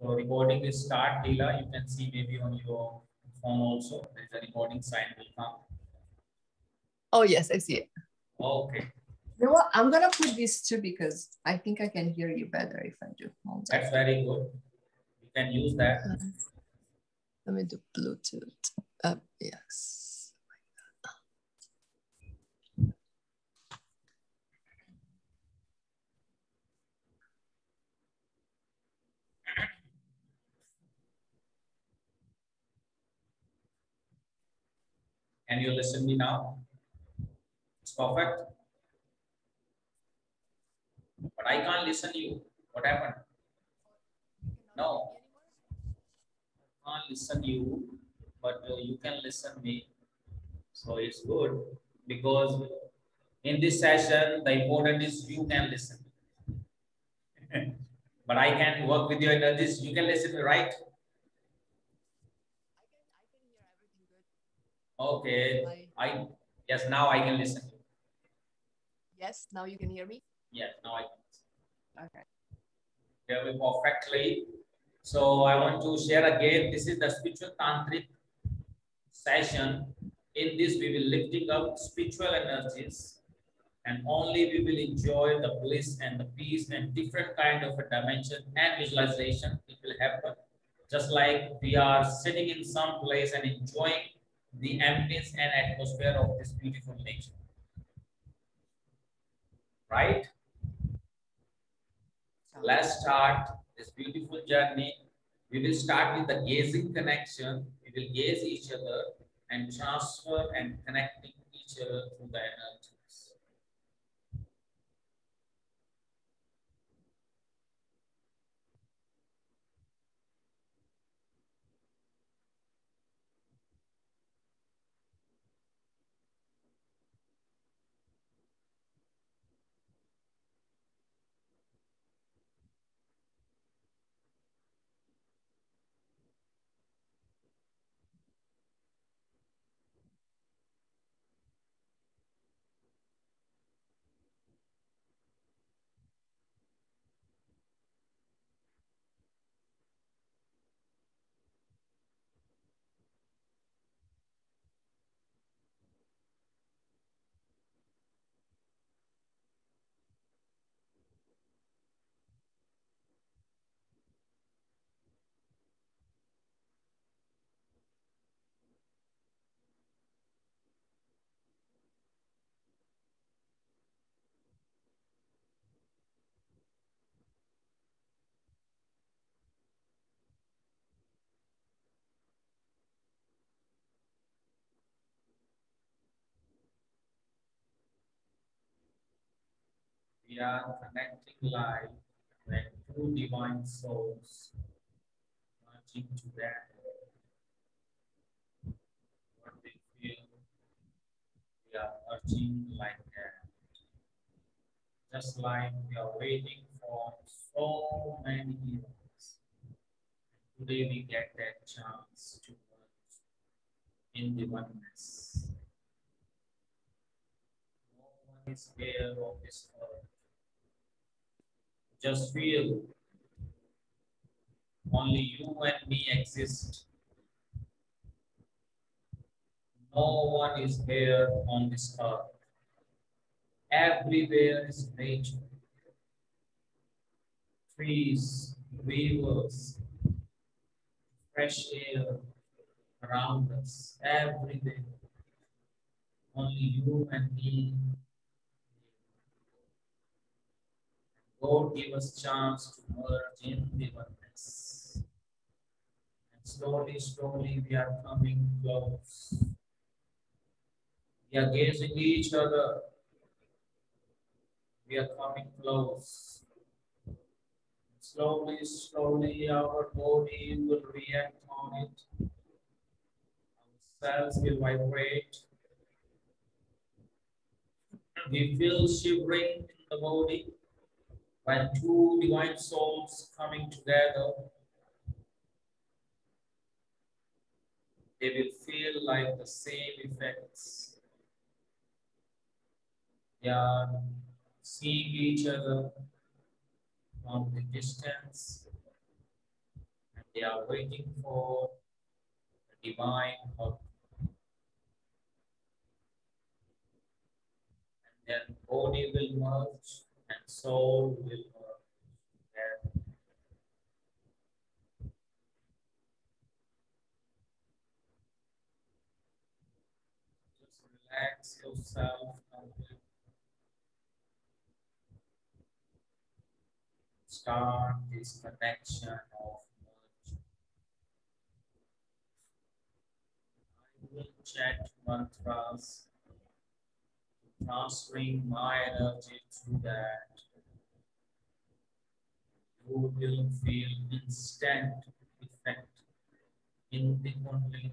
So recording is start, Leela. You can see maybe on your phone also. There's a recording sign will come. Oh, yes, I see it. Okay, You know what? I'm gonna put this too because I think I can hear you better if I do. Hold on. that's very good. You can use that. Let me do Bluetooth. Uh, yes. Can you listen me now? It's perfect. But I can't listen you. What happened? No. I can't listen you, but uh, you can listen me. So it's good because in this session, the important is you can listen. but I can work with you and this. You can listen, right? Okay. I yes, now I can listen. Yes, now you can hear me? Yes, now I can. Okay. hear me perfectly. So I want to share again. This is the spiritual tantric session. In this, we will lifting up spiritual energies, and only we will enjoy the bliss and the peace and different kind of a dimension and visualization. It will happen just like we are sitting in some place and enjoying the ambience and atmosphere of this beautiful nature. Right? Let's start this beautiful journey. We will start with the gazing connection. We will gaze each other and transfer and connecting each other through the energies. Are connecting live when two divine souls merging together. What we feel, we are merging like that. Just like we are waiting for so many years. Today we get that chance to merge in the oneness. No one is here on this earth just feel only you and me exist. No one is here on this earth. Everywhere is nature. Trees, rivers, fresh air around us, everywhere. Only you and me God give us chance to merge in the oneness. And slowly, slowly we are coming close. We are gazing each other. We are coming close. Slowly, slowly our body will react on it. Our cells will vibrate. We feel shivering in the body when two divine souls coming together, they will feel like the same effects. They are seeing each other from the distance and they are waiting for the divine help. And then body will merge and so will just relax yourself. Start this connection of merge. I will chant mantras transferring my energy to that, you will feel instant effect in the only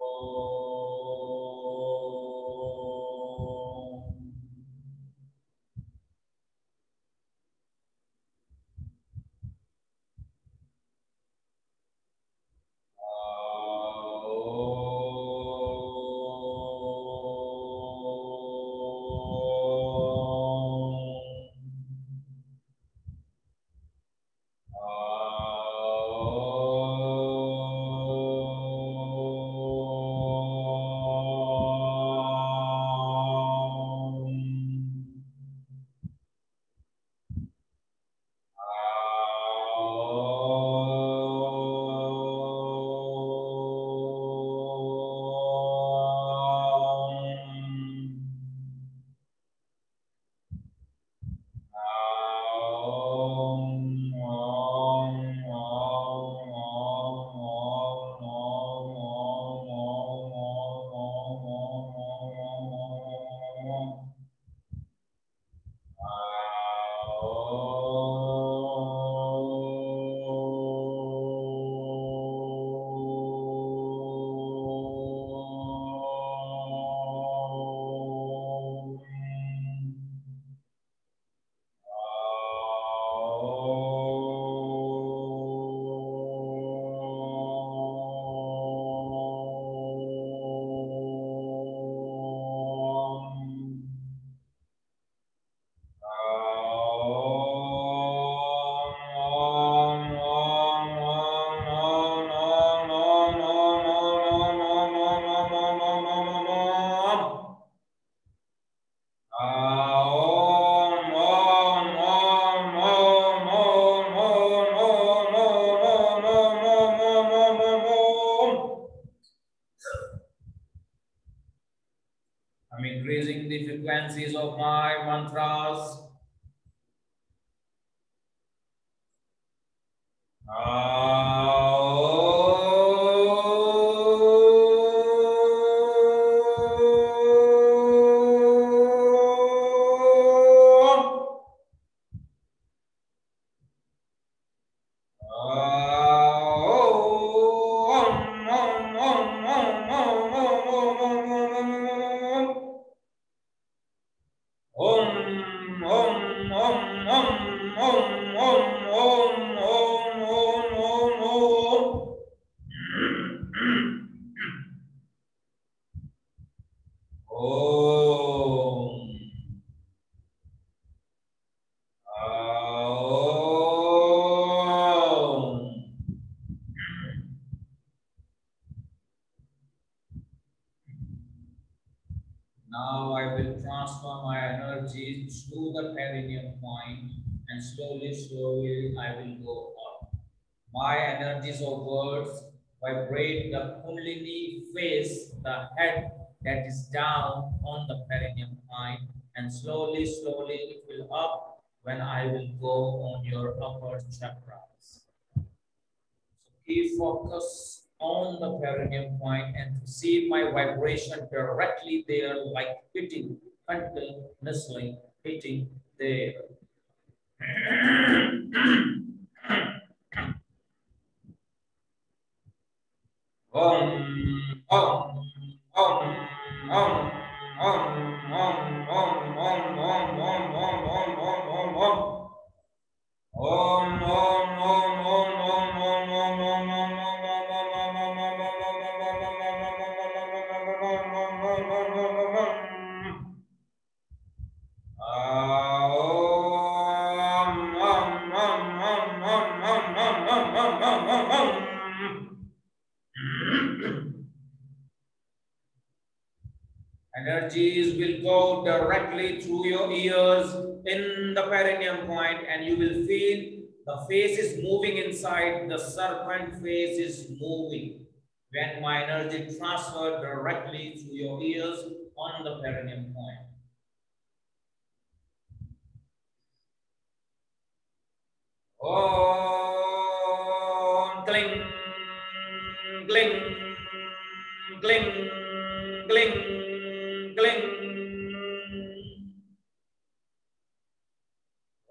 Oh. the perineum line and slowly, slowly it will up when I will go on your upper chakras. So keep focus on the perineum point and receive my vibration directly there like hitting, continuously hitting there. om, om, om, om. Om Om Om Om Om Om Om Om Om Om Om om, om, om, om, om, om, om. Energies will go directly through your ears in the perineum point and you will feel the face is moving inside, the serpent face is moving. When my energy transferred directly through your ears on the perineum point. Om cling, cling, cling, cling,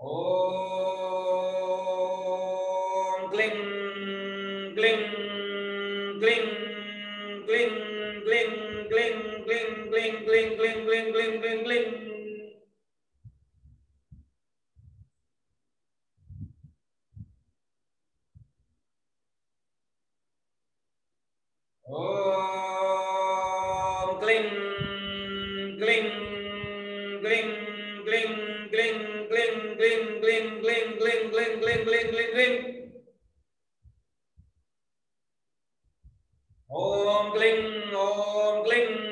Om cling, cling, cling, cling, cling, cling, cling, cling, cling, cling, cling, cling, cling, cling. Om Om Gling, Om Gling.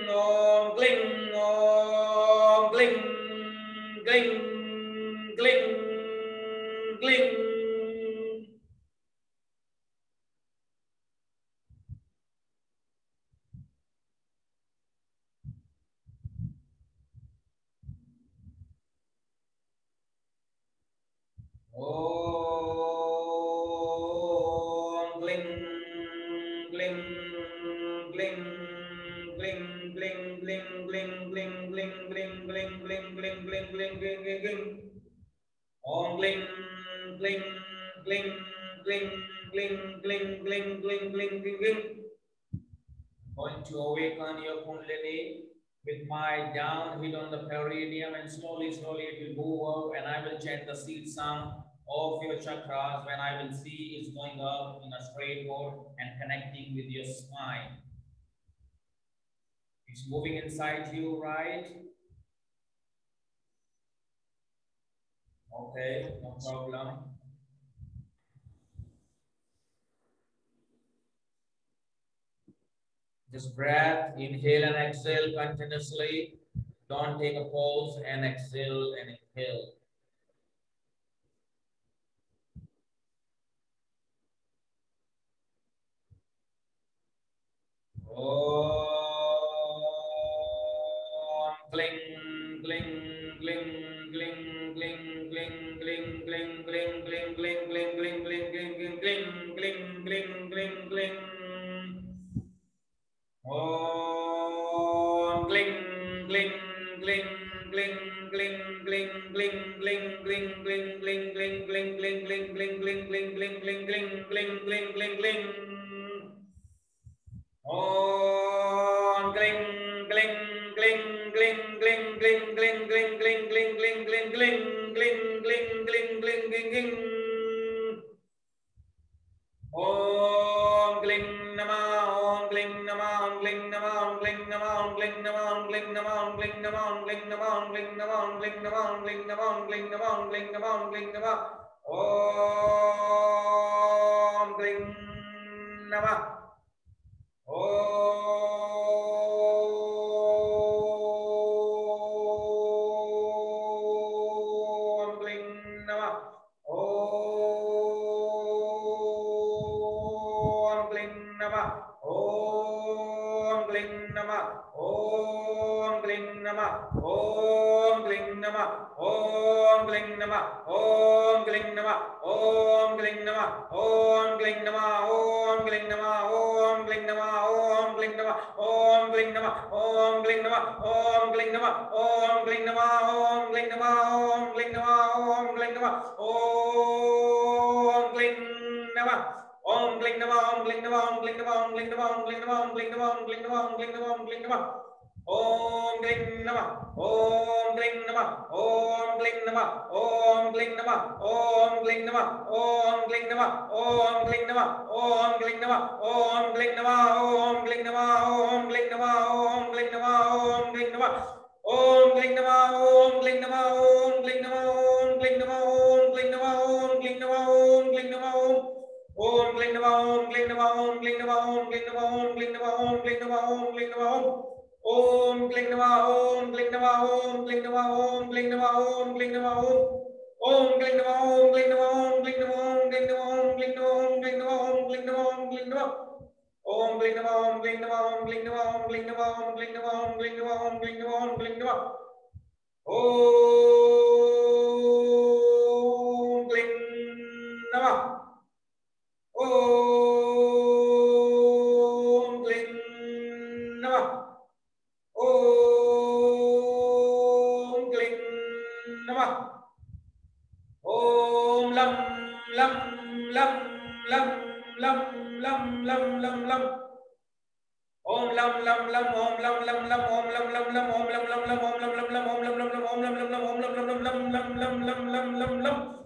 And connecting with your spine. It's moving inside you, right? Okay, no problem. Just breath, inhale and exhale continuously. Don't take a pause and exhale and inhale. Om cling, cling, cling, cling, cling, cling, cling, cling, cling, cling, cling, cling, Lingam, Lingam, Lingam, Lingam, Lingam, Om. नमः क्लीं नमः क्लीं नमः क्लीं नमः क्लीं नमः क्लीं नमः ॐ क्लीं नमः ॐ क्लीं नमः ॐ क्लीं नमः ॐ क्लीं नमः ॐ क्लीं नमः ॐ क्लीं नमः ॐ क्लीं नमः ॐ क्लीं नमः ॐ क्लीं नमः ॐ क्लीं नमः ॐ क्लीं नमः ॐ क्लीं नमः ॐ क्लीं नमः ॐ क्लीं नमः ॐ क्लीं नमः ॐ क्लीं नमः ஓம் கிளிண்டவா ஓம் கிளிண்டவா ஓம் கிளிண்டவா ஓம் கிளிண்டவா ஓம் கிளிண்டவா ஓம் கிளிண்டவா ஓம் கிளிண்டவா ஓம் ஓம் கிளிண்டவா ஓம் கிளிண்டவா ஓம் கிளிண்டவா ஓம் கிளிண்டவா ஓம் கிளிண்டவா ஓம் ஓம் கிளிண்டவா ஓம் கிளிண்டவா ஓம் கிளிண்டவா ஓம் கிளிண்டவா ஓம் கிளிண்டவா ஓம் கிளிண்டவா ஓம் கிளிண்டவா ஓம் கிளிண்டவா ஓம் கிளிண்டவா ஓம் கிளிண்டவா ஓம் கிளிண்டவா ஓம் கிளிண்டவா ஓம் கிளிண்டவா ஓம் கிளிண்டவா ஓம் கிளிண்டவா ஓம் கிளிண்டவா ஓம் கிளிண்டவா lum lum lum lum lum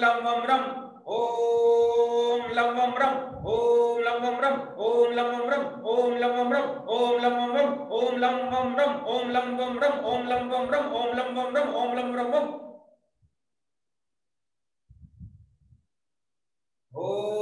Lam Bam Ram. Om Lam Bam Ram. Om Lam Bam Ram. Om Lam Bam Ram. Om Lam Bam Ram. Om Lam Bam Ram. Om Lam Bam Ram. Om Lam Bam Ram. Om Lam Bam Ram. Om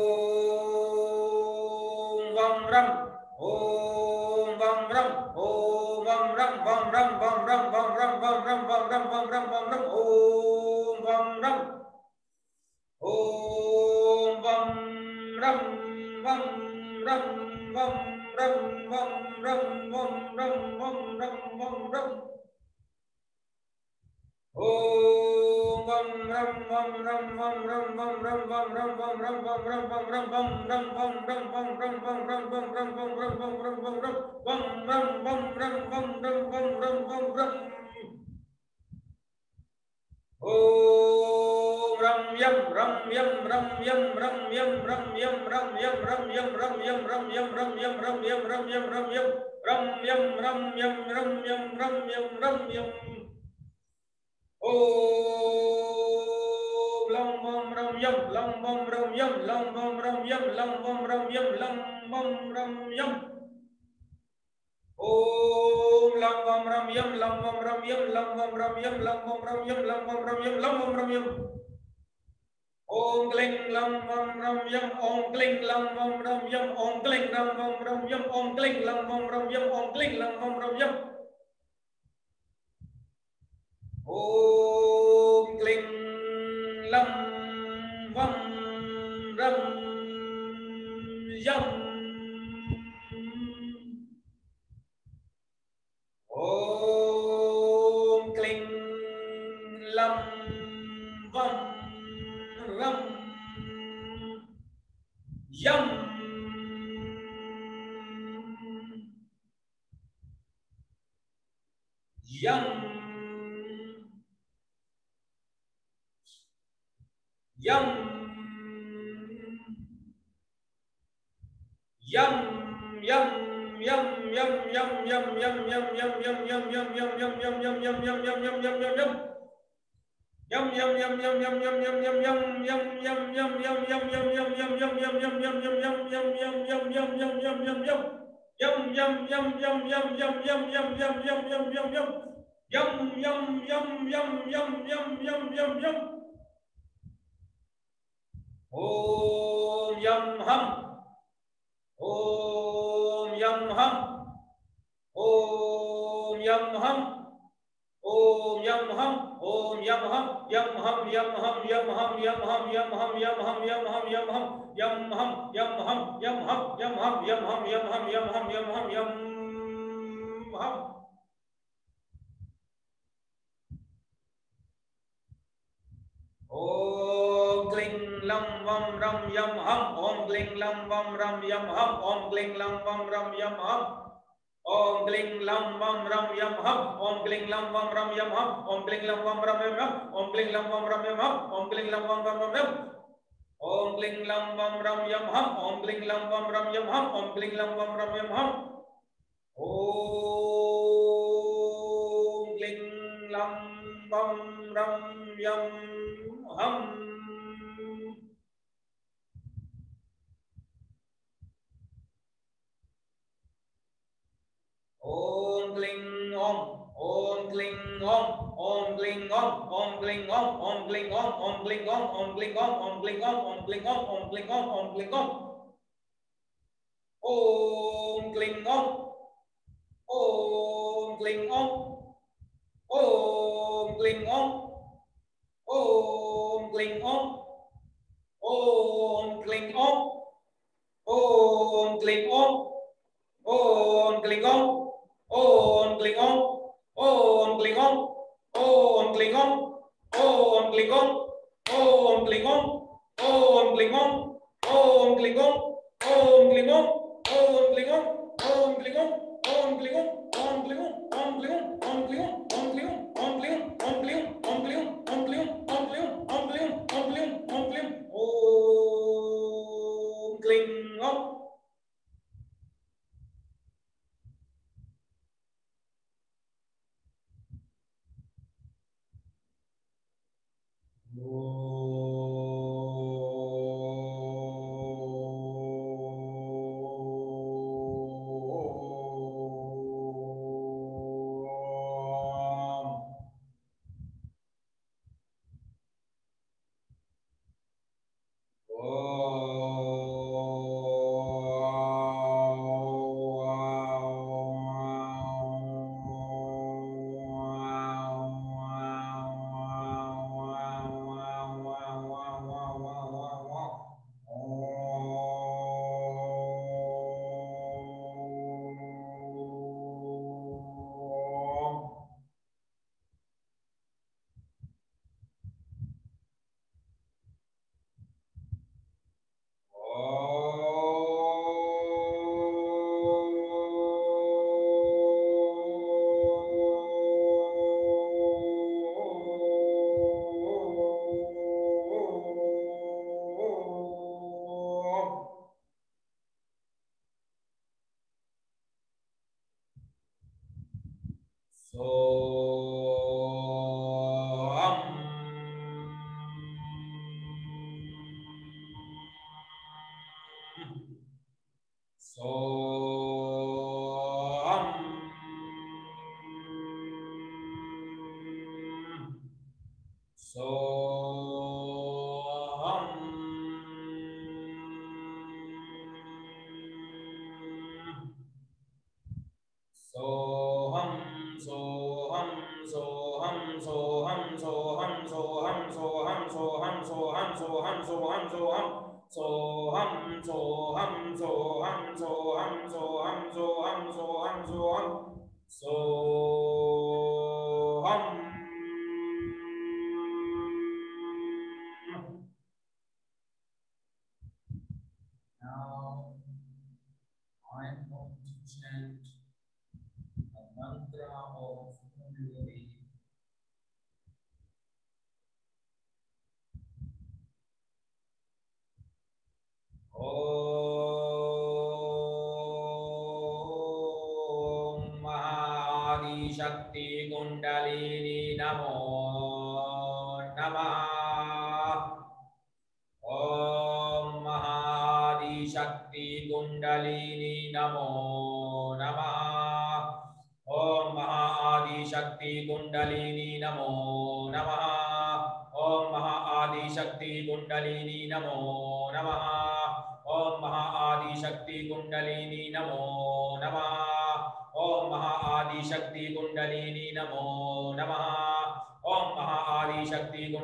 Ram Vam Ram Vam Ram Vam Ram Vam Om Ram Yam Ram Yam Ram Yam Ram Yam Ram Yam Ram Yam Ram Yam Ram Yam Ram Yam Ram Yam Ram Yam Ram Yam Ram Yam Ram Yam Ram Yam Ram Yam Ram Yam Ram Yam Om Lam Bam Ram yum lambam ram Yam Lam Om kling lam vam ram yam om kling lam vam ram yam om kling lam vam ram yam om kling lam vam ram yam om kling lam vam ram yam. Om Om yum Ham. Om yum Ham Om yum Ham. ओम यम हम ओम यम हम यम हम यम हम यम हम यम हम यम हम यम हम यम हम यम हम यम हम यम हम यम हम यम हम यम हम यम हम यम हम यम हम यम हम ओम क्लिंग लम वम रम यम हम ओम क्लिंग लम वम रम यम हम ओम क्लिंग लम वम रम यम हम ओम क्लिंग लम वम रम यम हम ओम क्लिंग लम वम रम यम हम ओम क्लिंग लम वम रम यम हम ओम क्लिंग लम वम रम यम हम ओम क्लिंग लम वम रम यम ओम क्लिंग लम वम रम यम हम ओम क्लिंग लम वम रम यम हम ओम क्लिंग लम वम रम यम हम ओम क्लिंग लम वम रम यम हम Om Kling Om. Om Kling Om. Om Kling Om. Om Kling Om. Om Kling Om. Om Kling Om. Om Kling Om. Om Kling Om. Om Kling Om. Om Kling Om. Om Kling Om. Om Kling Om. Om Kling Om. Om Kling Om. Om Kling Om. Om Kling Om. Om Kling Om. Om gling om. Om gling om. Om Kling Om on, click on, on, click on, on, click on, on, click on, on, click on, on, click on, on, click on, on, click on, on, click on, on, click on, on, click on, on, click on, on, click on, on, click on, on, click on, on, click on, on, click on, on, click on,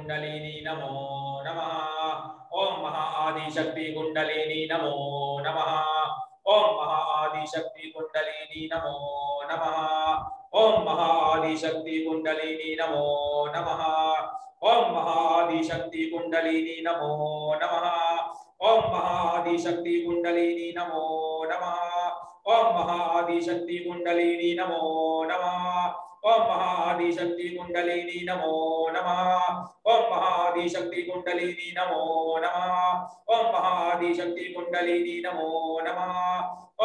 kundalini नमो नमः ओम महा आदि शक्ति कुंडलिनी नमो नमः ओम महा आदि शक्ति कुंडलिनी नमो नमः ओम महा आदि शक्ति कुंडलिनी नमो नमः ओम महा आदि शक्ति कुंडलिनी नमो नमः ओम महा आदि शक्ति कुंडलिनी नमो नमः ॐ महादिशक्ति कुण्डलिनी नमो नमः। ॐ महादिशक्ति कुण्डलिनी नमो नमः। ॐ महादिशक्ति कुण्डलिनी नमो नमः। ॐ महादिशक्ति कुण्डलिनी नमो नमः।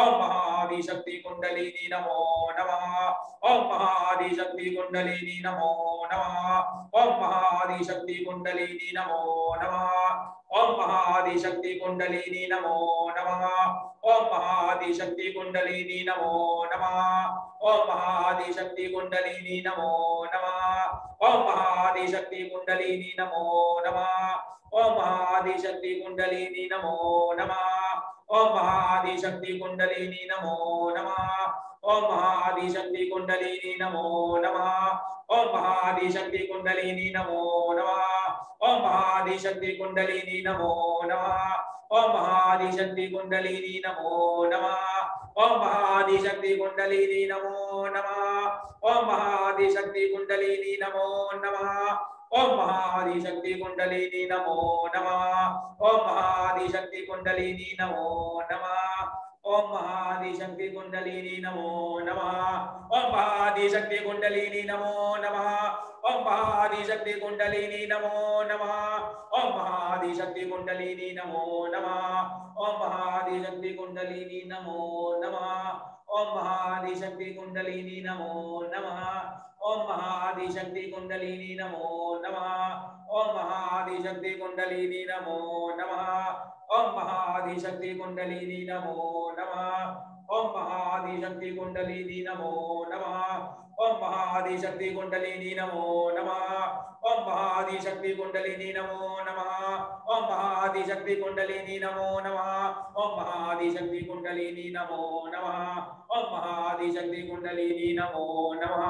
ॐ महादिशक्ति कुण्डलिनी नमो नमः। ॐ महादिशक्ति कुण्डलिनी नमो नमः। ॐ महादिशक्ति कुण्डलिनी नमो नमः। ॐ महादिशक्ति कुण्डलिनी नमो नमः। ॐ महादिशक्ति कुण्डलिनी नमो नमः। ॐ महादिशक्ति कुण्डलिनी नमो नमः। ॐ महादिशक्ति कुण्डलिनी नमो नमः। ॐ महादिशक्ति कुण्डलिनी नमो नमः। ॐ महादिशक्ति कुण्डलिनी नमो नमः। ॐ महादिशक्ति कुण्डलिनी नमो नमः। ॐ महादिशक्ति कुण्डलिनी नमो नमः। ॐ महादिशक्ति कुण्डलिनी नमो नमः। ॐ महादिशक्ति कुण्डलिनी नमो नमः। ॐ महादिशक्ति कुण्डलिनी नमो नमः। ॐ महादिशक्ति कुण्डलिनी नमो नमः। ॐ महादिशक्ति कुण्डलिनी नमो नमः। ॐ महादिशक्ति कुण्डलिनी नमो नमः। ॐ महादिशक्ति कुण्डलिनी नमो नमः। ॐ महादिशक्ति कुण्डलिनी नमो नमः। ॐ महादिशक्ति कुण्डलिनी नमो नमः। ॐ महादिशक्ति कुण्डलिनी नमो नमः। ॐ महादिशक्ति कुण्डलिनी नमो नमः। ॐ महादिशक्ति कुण्डलिनी नमो नमः। ॐ महादिशक्ति कुण्डलिनी नमो नमः। ॐ महादिशक्ति कुण्डलिनी नमो नमः। ॐ महादिशक्ति कुण्डलिनी नमो नमः। ॐ महादिशक्ति कुण्डलिनी नमो नमः। ॐ महादिशक्ति कुण्डलिनी नमो नमः। ॐ महादिशक्ति कुण्डलिनी नमो नमः। ॐ महादिशक्ति कुण्डलिनी नमो नमः। ॐ महादिशक्ति कुण्डलिनी नमो नमः। ॐ महादिशक्ति कुण्डलिनी नमो नमः।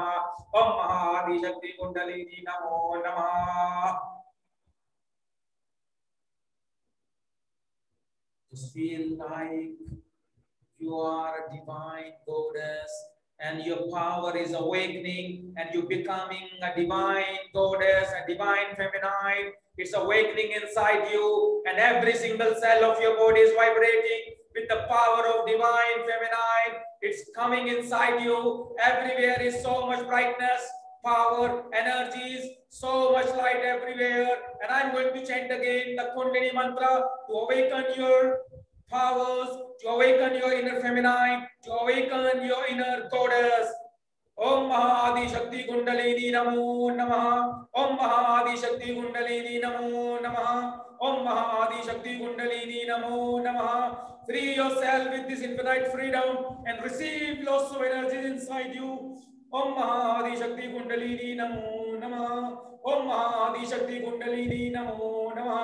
ॐ महादिशक्ति कुण्डलिनी नमो नमः। Just feel like you are a divine goddess and your power is awakening and you're becoming a divine goddess, a divine feminine. It's awakening inside you and every single cell of your body is vibrating with the power of divine feminine. It's coming inside you. Everywhere is so much brightness, power, energies, so much light everywhere. And I'm going to chant again the Kundalini mantra to awaken your powers, to awaken your inner feminine, to awaken your inner goddess. ओम महाआदि शक्ति कुंडलिनी नमो नमः ओम महाआदि शक्ति कुंडलिनी नमो नमः ओम महाआदि शक्ति कुंडलिनी नमो नमः free yourself with this infinite freedom and receive lots of energies inside you ओम महादिशक्ति कुंडलिनी नमो नमः। ओम महादिशक्ति कुंडलिनी नमो नमः।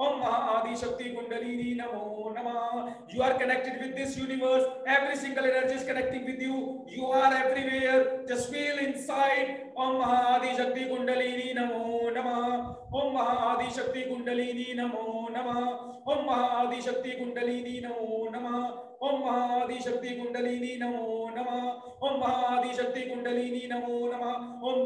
Om Mahadi Shakti Kundalini Namo Namah. You are connected with this universe. Every single energy is connecting with you. You are everywhere. Just feel inside. Om Mahadi Shakti Kundalini Namo Namah. Om Mahadi Shakti Kundalini Namo Namah. Om Mahadi Shakti Kundalini Namo. Om Mahadi Shakti Kundalini Namo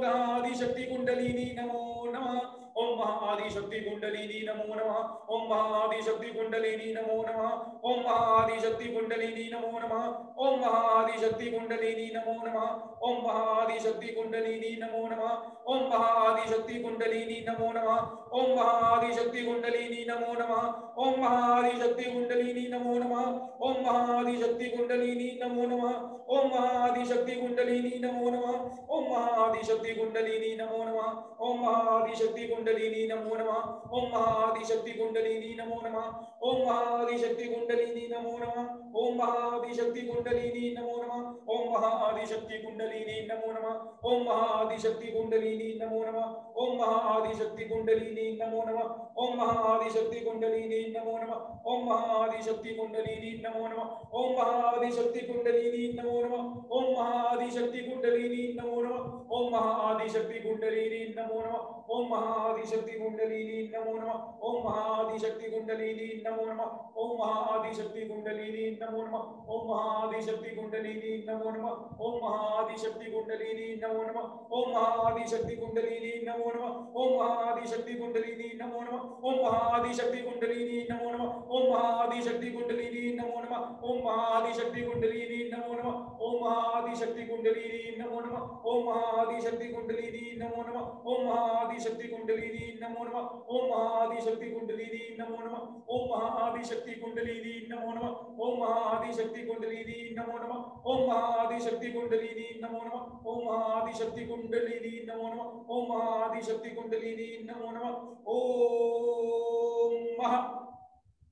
Mahadi Shakti Kundalini Namo Namah. ओम महाआदि शक्ति कुंडलिनी नमो नमः। ओम महाआदि शक्ति कुंडलिनी नमो नमः। ओम महाआदि शक्ति कुंडलिनी नमो नमः। ओम महाआदि शक्ति कुंडलिनी नमो नमः। ओम महाआदि शक्ति कुंडलिनी नमो नमः ओम महाआदि शक्ति कुंडलिनी नमो नमः ओम महाआदि शक्ति कुंडलिनी नमो नमः ओम महाआदि शक्ति कुंडलिनी नमो नमः ओम महाआदि शक्ति कुंडलिनी नमो नमः ओम महाआदि शक्ति कुंडलिनी नमो नमः ओम महाआदिशक्ति कुंडलिनी नमो नमः ओम महाआदिशक्ति कुंडलिनी नमो नमः ओम महाआदिशक्ति कुंडलिनी नमो नमः ओम महाआदिशक्ति कुंडलिनी नमो नमः ओम महाआदिशक्ति कुंडलिनी नमो नमः ओम महाआदिशक्ति कुंडलिनी नमो नमः। ओम महाआदिशक्ति कुंडलिनी नमो नमः। ओम महाआदिशक्ति कुंडलिनी नमो नमः। ओम महाआदिशक्ति कुंडलिनी नमो नमः। ओम महाआदिशक्ति कुंडलिनी नमो नमः। ओम महाआदिशक्ति कुंडलिनी नमो नमः। ओम महाआदिशक्ति कुंडलिनी नमो नमः। ओम महाआदिशक्ति कुंडलिनी नमो नमः। ओम महाआदिशक्ति कुंडलिनी नमो नमः ओम महाआदिशक्ति कुंडलिनी नमो नमः ओम महाआदिशक्ति कुंडलिनी नमो नमः ओम महाआदिशक्ति कुंडलिनी नमो नमः ओम महाआदिशक्ति कुंडलिनी नमो नमः ओम महाआदिशक्ति कुंडलिनी नमो नमः ओम महाआदिशक्ति कुंडलिनी नमो नमः ओम महाआदिशक्ति कुंडलिनी नमो नमः ओम महाआदिशक्ति कुंडलिनी नमो नमः ओम महाआदिशक्ति कुंडलिनी नमो नमः ओम महाआदिशक्ति कुंडलिनी नमो नमः। ओम महाआदिशक्ति कुंडलिनी नमो नमः। ओम महाआदिशक्ति कुंडलिनी नमो नमः। ओम महाआदिशक्ति कुंडलिनी नमो नमः। ओम महाआदिशक्ति कुंडलिनी नमो नमः। ओम महाआदिशक्ति कुंडलिनी नमो नमः। ओम महाआदिशक्ति कुंडलिनी नमो नमः। ओम महाआदिशक्ति कुंडलिनी नमो नमः। ओम महाआदिशक्ति कुंडलिनी नमो नमः। ओम महा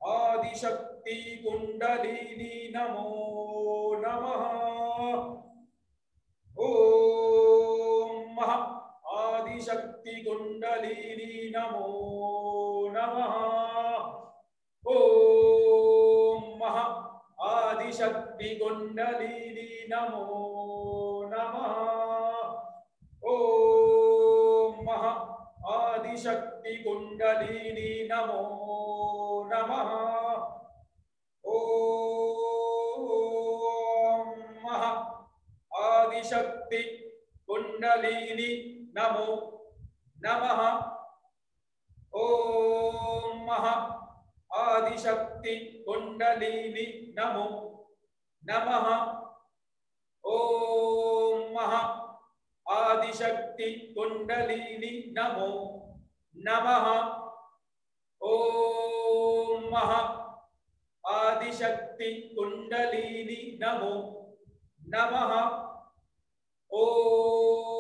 आदिशक्ति कुंडलिनी नमो नमः। ओम आदिशक्ति कुंडलिनी नमो नमः। ओम आदिशक्ति कुंडलिनी नमो नमः। ओम आदिशक्ति कुंडलिनी नमो नमः। ओम महा आदिशक्ति कुंडलिनी नमो नमः। ओम महा आदिशक्ति कुंडलिनी नमो नमः। ओम महा आदिशक्ति कुंडलिनी नमो नमः। ओम आदिशक्ति कुंडलिनी नमो नमः। ओम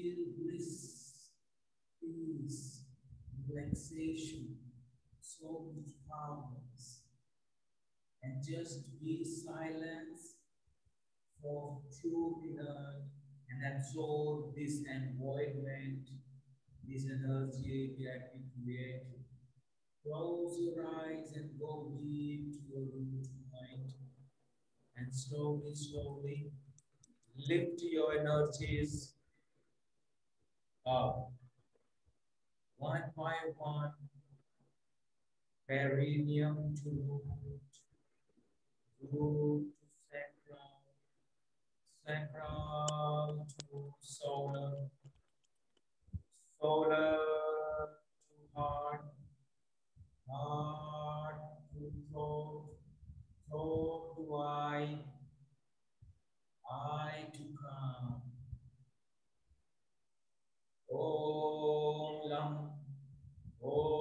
Feel bliss, peace, relaxation, so much calmness. And just be silent for two minutes and absorb this environment, this energy that we create. Close your eyes and go deep to your root mind and slowly, slowly lift your energies up one by one, perineum to root, root to sacral, sacral to solar, solar to heart, heart to throat, throat to eye, eye to Om लम् Om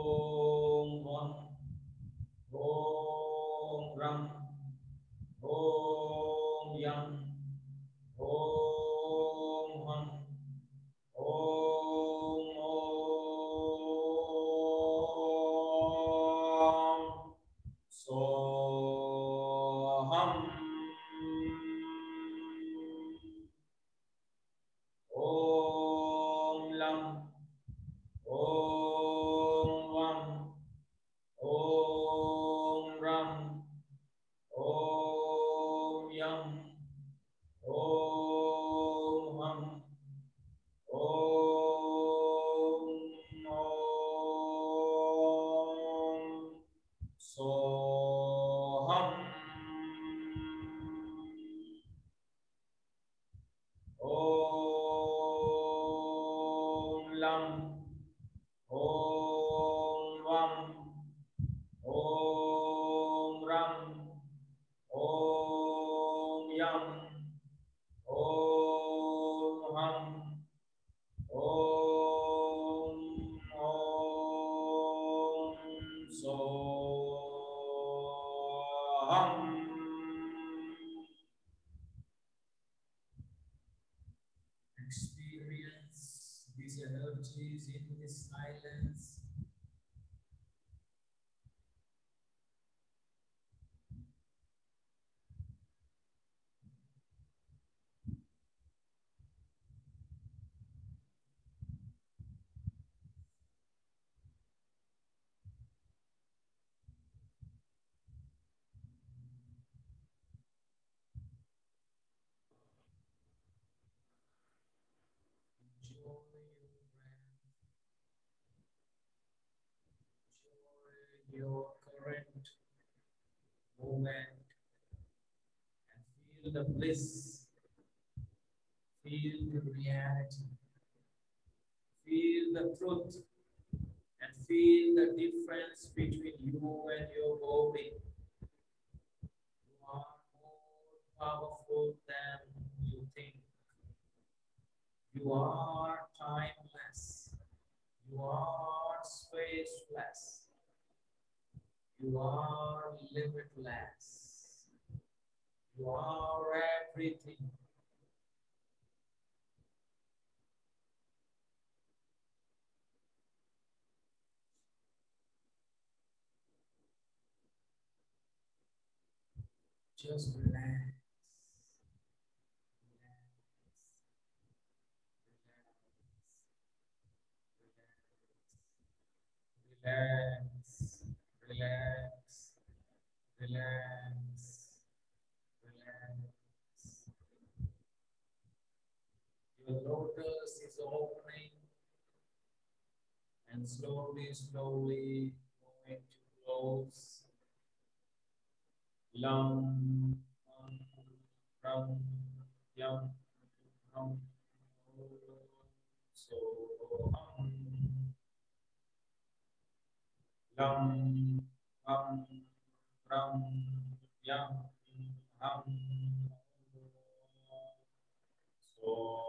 bliss. Feel the reality. Feel the truth and feel the difference between you and your body. You are more powerful than you think. You are timeless. You are spaceless. You are limitless. You are everything. Just relax. Relax. Relax. Relax. Your lotus is opening and slowly, slowly going to close. Lam, um, ram, yam, ram, so, um, lam, um, ram, yam, um, so,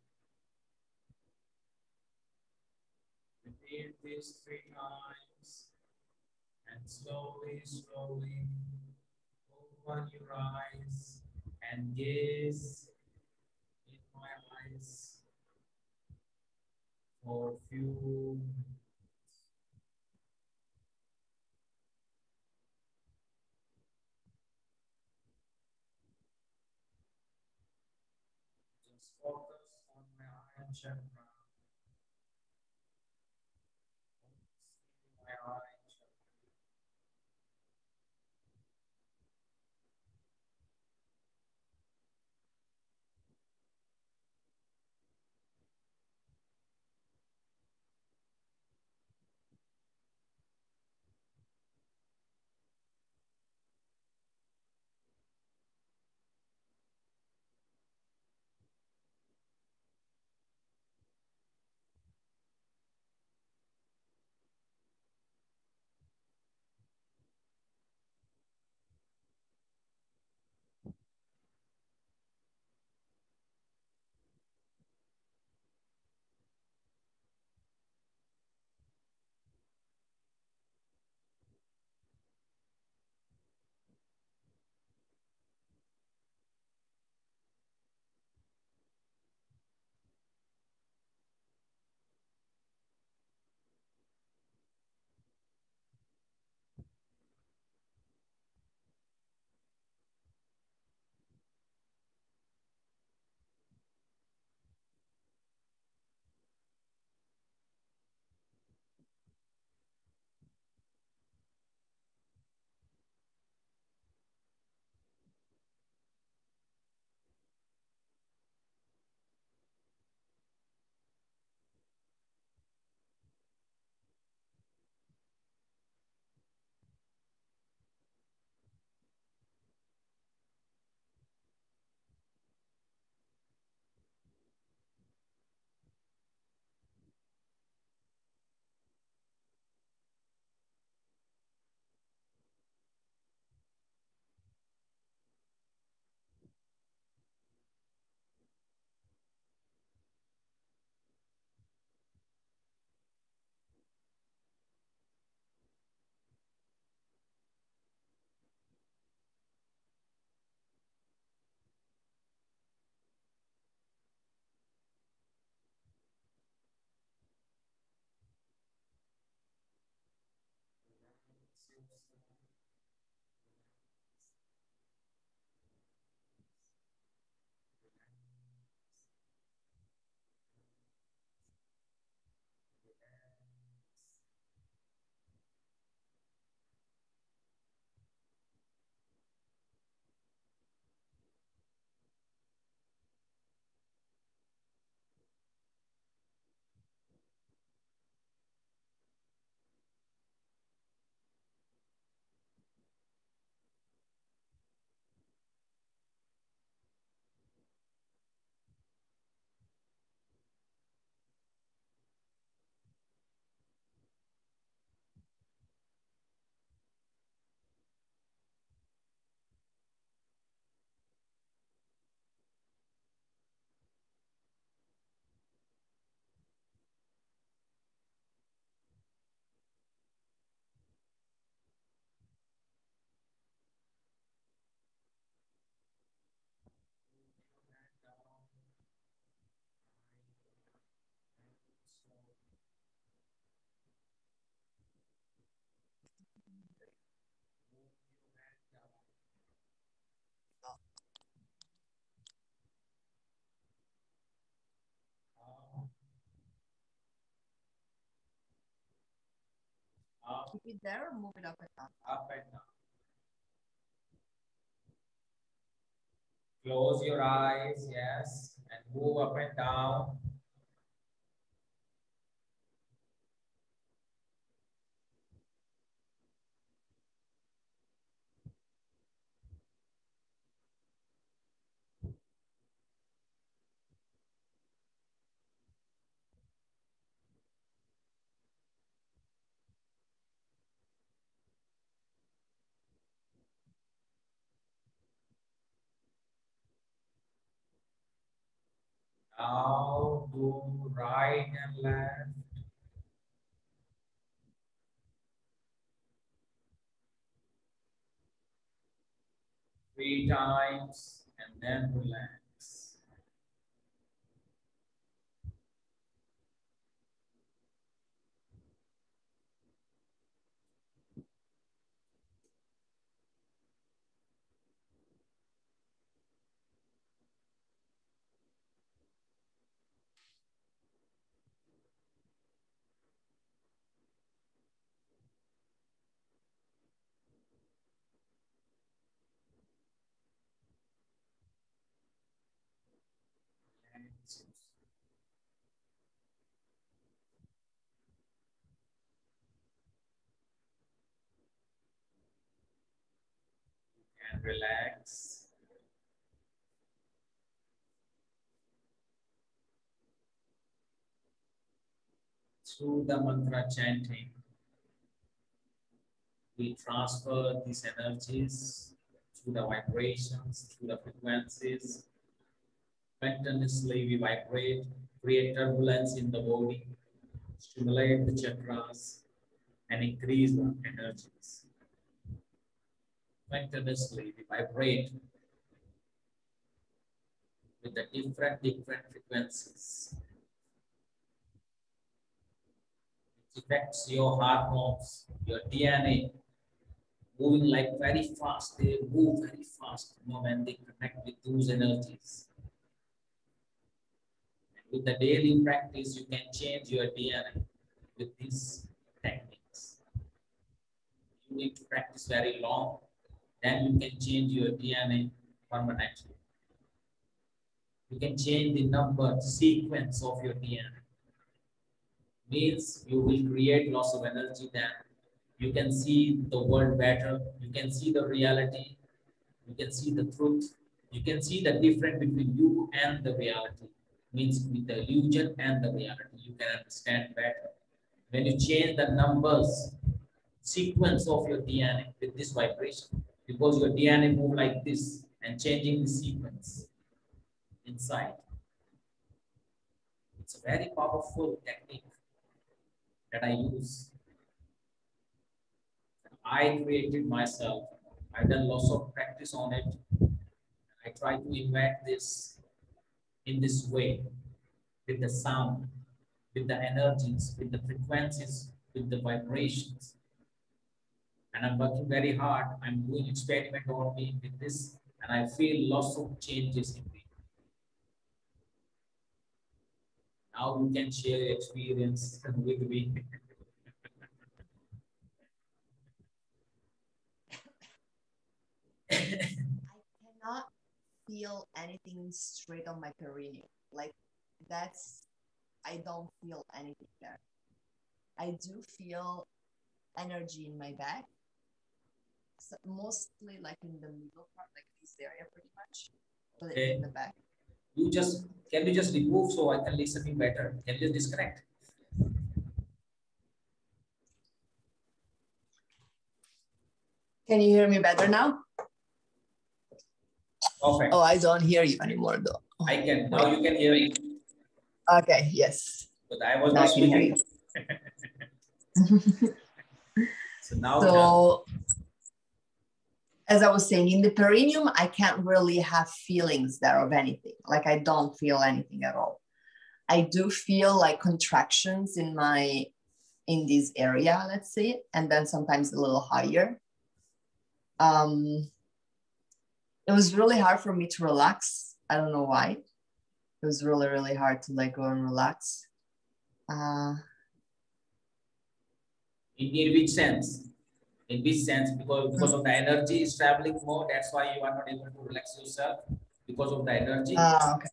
Repeat this three times and slowly, slowly open your eyes and gaze in my eyes for a few minutes. Just focus on my eye chakra. My Keep it there or move it up and down? up and down. Close your eyes, yes, and move up and down. Now do right and left. Three times and then relax. Relax. And relax. Through the mantra chanting, we transfer these energies through the vibrations, through the frequencies. Continuously, we vibrate, create turbulence in the body, stimulate the chakras, and increase the energies. Continuously, we vibrate with the different, different frequencies. It affects your hormones, your DNA, moving like very fast. They move very fast you know, when they connect with those energies. And with the daily practice, you can change your DNA with these techniques. You need to practice very long, then you can change your DNA permanently. You can change the number sequence of your DNA. Means you will create lots of energy then you can see the world better, you can see the reality, you can see the truth, you can see the difference between you and the reality. Means with the illusion and the reality, you can understand better. When you change the numbers, sequence of your DNA with this vibration, because your DNA move like this and changing the sequence inside. It's a very powerful technique that I use I created myself. I've done lots of practice on it. I try to invent this in this way with the sound, with the energies, with the frequencies, with the vibrations. And I'm working very hard. I'm doing experiment on me with this, and I feel lots of changes in me. Now you can share your experience with me. I cannot feel anything straight on my perineum. Like that's, I don't feel anything there. I do feel energy in my back, so mostly like in the middle part, like this area, pretty much, but Okay. in the back. You just can you just remove so I can listen you better? Can you disconnect? Can you hear me better now? Perfect. Oh, I don't hear you anymore though. I can now you can hear me. Okay, yes. But I was Now I not hear speaking. So now So, as I was saying, in the perineum, I can't really have feelings there of anything. Like I don't feel anything at all. I do feel like contractions in my in this area, let's say, and then sometimes a little higher. Um, it was really hard for me to relax. I don't know why. It was really, really hard to let go and relax. Uh, In, in which sense? In which sense? Because because of the energy is traveling more. That's why you are not able to relax yourself because of the energy. Ah, okay.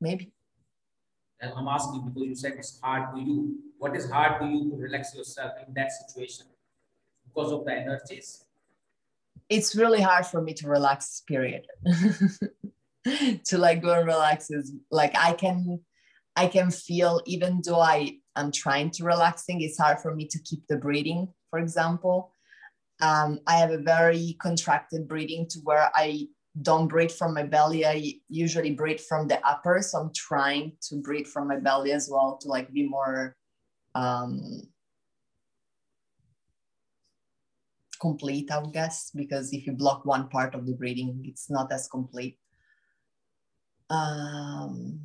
Maybe. And I'm asking because you said it's hard to you. What is hard to you to relax yourself in that situation? Because of the energies? It's really hard for me to relax, period. to like go and relax is like I can I can feel even though I am trying to relaxing, it's hard for me to keep the breathing, for example. Um, I have a very contracted breathing to where I don't breathe from my belly. I usually breathe from the upper. So I'm trying to breathe from my belly as well to like be more um, complete, I would guess, because if you block one part of the breathing, it's not as complete. Um,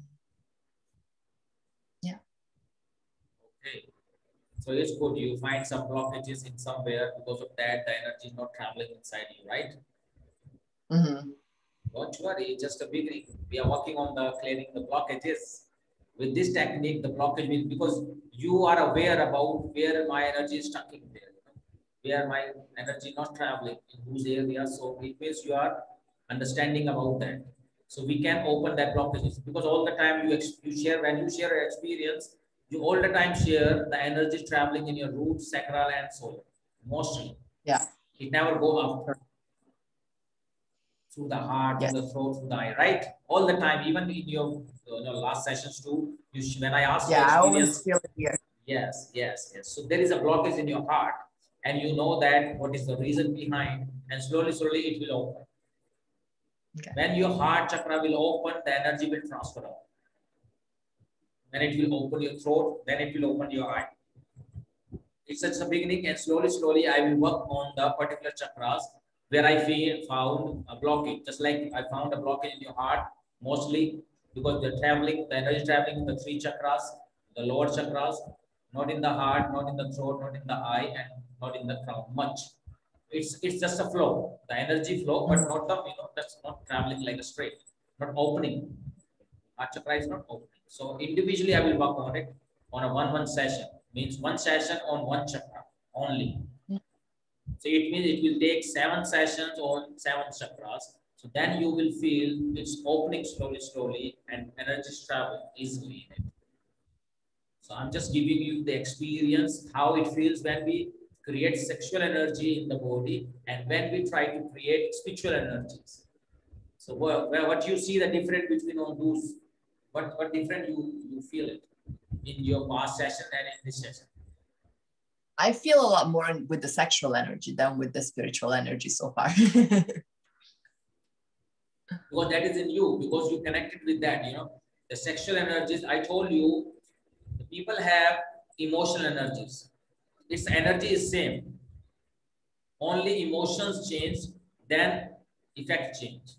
yeah. Okay. So it's good. You find some blockages in somewhere because of that, the energy is not traveling inside you, right? Mm-hmm. Don't worry, just a beginning. We are working on the clearing the blockages. With this technique, the blockage will because you are aware about where my energy is stuck in there, where my energy not traveling in whose area. So it means you are understanding about that. So we can open that blockages because all the time you you share when you share your experience, you all the time share the energy is traveling in your root, sacral, and soul. Mostly. Yeah. It never go up through the heart, yes. through the throat, through the eye, right? All the time, even in your, you know, last sessions too, you when I asked yeah, I always feel it here. Yes, yes, yes. So there is a blockage in your heart, and you know that what is the reason behind, and slowly, slowly it will open. Okay. When your heart chakra will open, the energy will transfer out. Then it will open your throat, then it will open your eye. It's just a beginning, and slowly, slowly, I will work on the particular chakras where I feel found a blockage, just like I found a blockage in your heart, mostly because they're traveling, the energy traveling in the three chakras, the lower chakras, not in the heart, not in the throat, not in the eye, and not in the crown much. It's it's just a flow, the energy flow, but not the you know that's not traveling like a straight, not opening. Heart chakra is not opening. So individually, I will work on it on a one-one session. Means one session on one chakra only. So it means it will take seven sessions on seven chakras. So then you will feel it's opening slowly, slowly, and energy travel easily in it. So I'm just giving you the experience, how it feels when we create sexual energy in the body and when we try to create spiritual energies. So where what you see the difference between all those, what, what different you, you feel it in your past session and in this session? I feel a lot more with the sexual energy than with the spiritual energy so far. because that is in you, because you connected with that, you know. The sexual energies, I told you, the people have emotional energies. Its energy is same. Only emotions change, then effect change.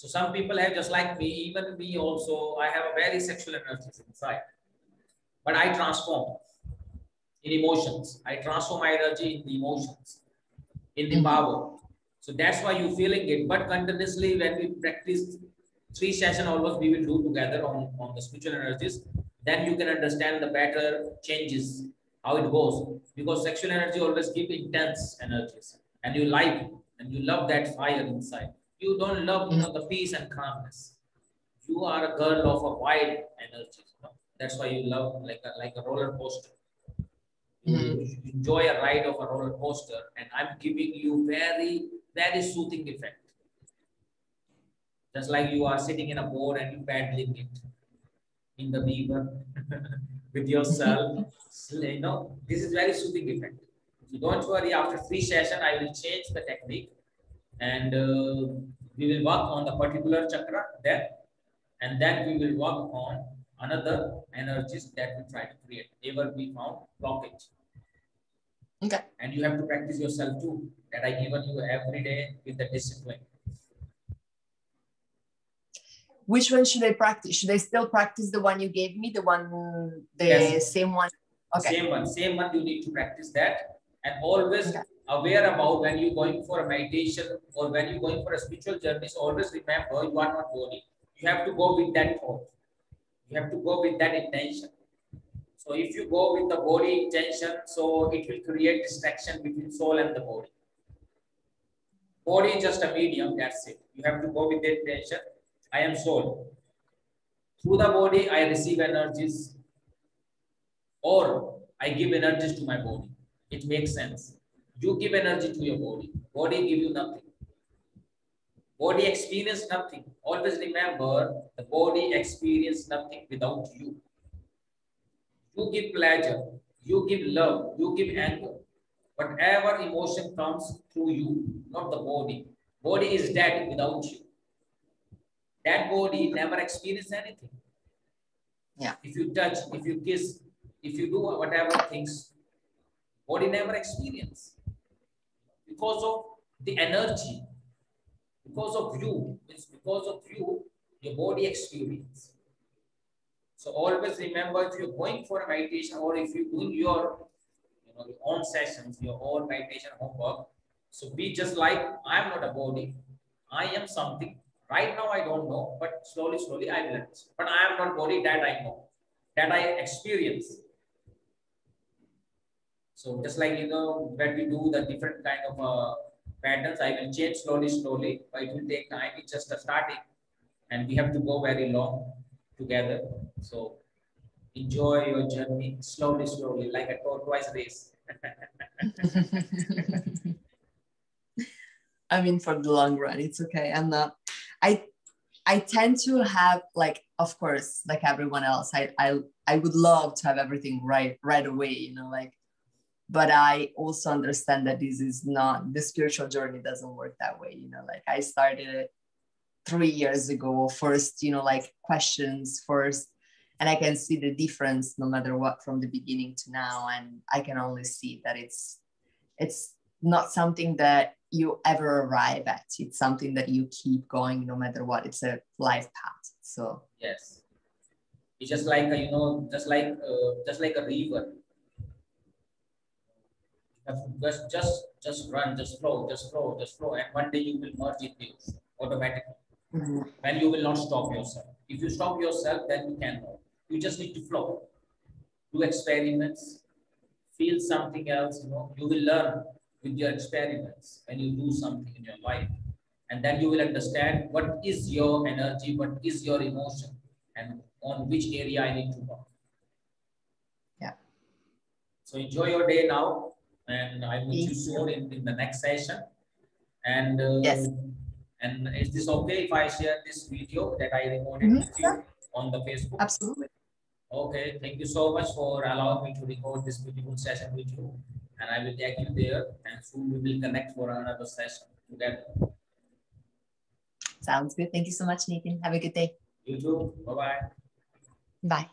So some people have just like me, even me also, I have a very sexual energies inside. But I transform in emotions. I transform my energy in the emotions, in the mm -hmm. power. So that's why you're feeling it. But continuously, when we practice three sessions, almost we will do together on, on the spiritual energies, then you can understand the better changes, how it goes. Because sexual energy always give intense energies. And you like and you love that fire inside. You don't love you know, the peace and calmness. You are a girl of a wild energy. You know? That's why you love like a, like a roller coaster mm-hmm. enjoy a ride of a roller coaster and i'm giving you very very soothing effect just like you are sitting in a boat and you paddling it in the river with yourself you know this is very soothing effect so don't worry after three session i will change the technique and uh, we will work on the particular chakra there and then we will work on another energies that we try to create. Ever we found blockage. Okay. And you have to practice yourself too. That I given you every day with the discipline. Which one should I practice? Should I still practice the one you gave me? The one, the yes. same one? Okay. Same one. Same one. You need to practice that. And always okay. Aware about when you're going for a meditation or when you're going for a spiritual journey. So always remember you are not body. You have to go with that thought. You have to go with that intention. So if you go with the body intention, so it will create distraction between soul and the body. Body is just a medium, that's it. You have to go with the intention. I am soul. Through the body, I receive energies or I give energies to my body. It makes sense. You give energy to your body. Body give you nothing. Body experience nothing. Always remember the body experience nothing without you. You give pleasure, you give love, you give anger. Whatever emotion comes through you, not the body. Body is dead without you. That body never experience anything. Yeah. If you touch, if you kiss, if you do whatever things, body never experience. Because of the energy, because of you, it's because of you, your body experience. So always remember if you're going for a meditation or if you're doing your, you know, your own sessions, your own meditation homework. So be just like I'm not a body. I am something. Right now I don't know, but slowly, slowly I will. But I am not body that I know, that I experience. So just like you know, when we do the different kind of uh, patterns, I will change slowly, slowly, but it will take time. It's just a starting, and we have to go very long together. So enjoy your journey slowly, slowly, like a tortoise race. I mean, for the long run, it's okay. I'm not. I I tend to have like, of course, like everyone else. I I I would love to have everything right right away. You know, like. But I also understand that this is not the spiritual journey doesn't work that way. You know, like I started it three years ago. First, you know, like questions first, and I can see the difference no matter what from the beginning to now. And I can only see that it's it's not something that you ever arrive at. It's something that you keep going no matter what. It's a life path. So yes, it's just like a, you know, just like uh, just like a river. Just just just run, just flow, just flow, just flow, and one day you will merge it with automatically. mm-hmm. When you will not stop yourself. If you stop yourself, then you cannot. You just need to flow. Do experiments. Feel something else. You know, you will learn with your experiments when you do something in your life. And then you will understand what is your energy, what is your emotion, and on which area I need to work. Yeah. So enjoy your day now. And I meet you soon in, in the next session. And uh, Yes. and is this okay if I share this video that I recorded Mhm, with you on the Facebook? absolutely. Okay, thank you so much for allowing me to record this beautiful session with you. And I will take you there and soon we will connect for another session together. Sounds good. Thank you so much, Nathan. Have a good day. You too. Bye-bye. Bye.